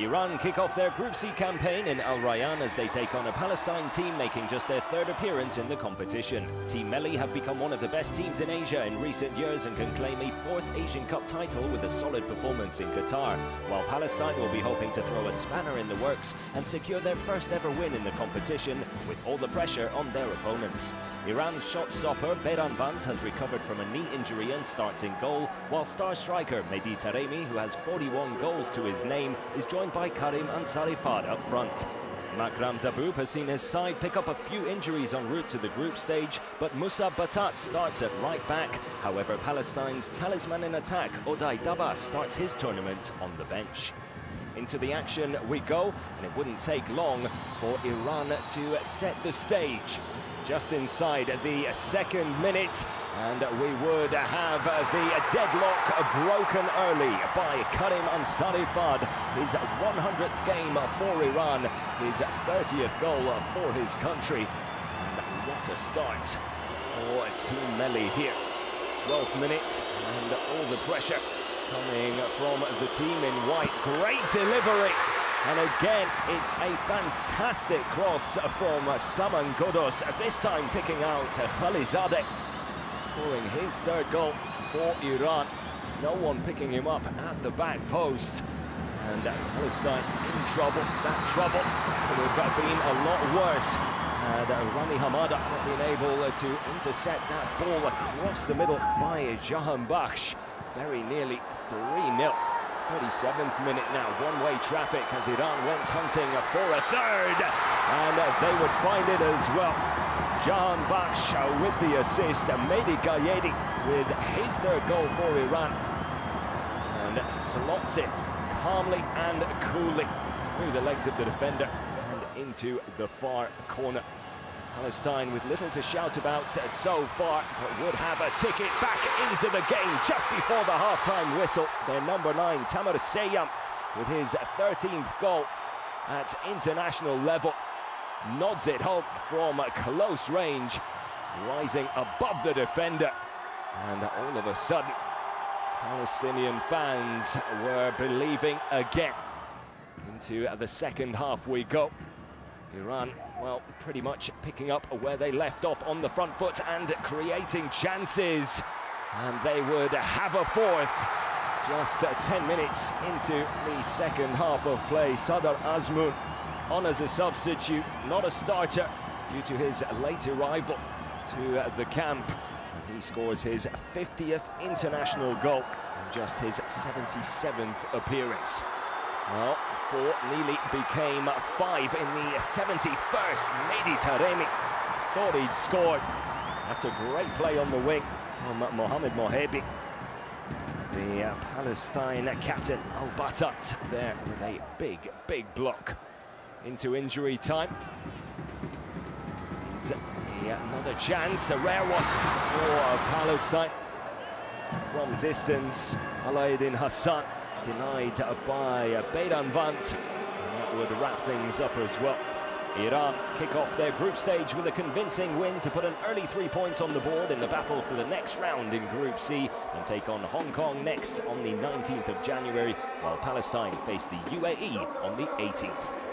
Iran kick off their Group C campaign in Al Rayyan as they take on a Palestine team making just their third appearance in the competition. Team Melli have become one of the best teams in Asia in recent years and can claim a fourth Asian Cup title with a solid performance in Qatar, while Palestine will be hoping to throw a spanner in the works and secure their first ever win in the competition with all the pressure on their opponents. Iran's shot stopper Beiranvand has recovered from a knee injury and starts in goal, while star striker Mehdi Taremi, who has 41 goals to his name, is joined by Karim Ansarifard up front. Makram Daboub has seen his side pick up a few injuries en route to the group stage, but Musa Batat starts at right back. However, Palestine's talisman in attack, Oday Dabbagh, starts his tournament on the bench. Into the action we go, and it wouldn't take long for Iran to set the stage just inside the second minute. And we would have the deadlock broken early by Karim Ansarifard his 100th game for Iran his 30th goal for his country. And what a start for Team here. 12th minute and all the pressure coming from the team in white. Great delivery and again, it's a fantastic cross from Saman Ghoddos, this time picking out Khalilzadeh, scoring his third goal for Iran. No one picking him up at the back post. And Palestine in trouble. That trouble could have been a lot worse had Rami Hamada not been able to intercept that ball across the middle by Jahanbakhsh. Very nearly 3-0. 37th minute now, one-way traffic as Iran went hunting for a third, and they would find it as well. Jahanbakhsh with the assist, and Mehdi Ghayedi with his third goal for Iran, and slots it calmly and coolly through the legs of the defender and into the far corner. Palestine with little to shout about so far, but would have a ticket back into the game just before the half-time whistle. Their number nine, Tamer Seyam, with his 13th goal at international level, nods it home from close range, rising above the defender. And all of a sudden, Palestinian fans were believing again. Into the second half we go. Iran, well, pretty much picking up where they left off on the front foot and creating chances. And they would have a fourth just uh, 10 minutes into the second half of play. Sardar Azmoun on as a substitute, not a starter due to his late arrival to uh, the camp. And He scores his 50th international goal in just his 77th appearance. Well, four nearly became five in the 71st. Mehdi Taremi thought he'd scored after a great play on the wing from Mohamed Mohebi. The uh, Palestine captain Al Batat there with a big, big block into injury time. And, another chance, a rare one for Palestine. From distance, Alaeddin Hassan denied by Beiranvand. And that would wrap things up as well. Iran kick off their group stage with a convincing win to put an early three points on the board in the battle for the next round in Group C and take on Hong Kong next on the 19th of January, while Palestine face the UAE on the 18th.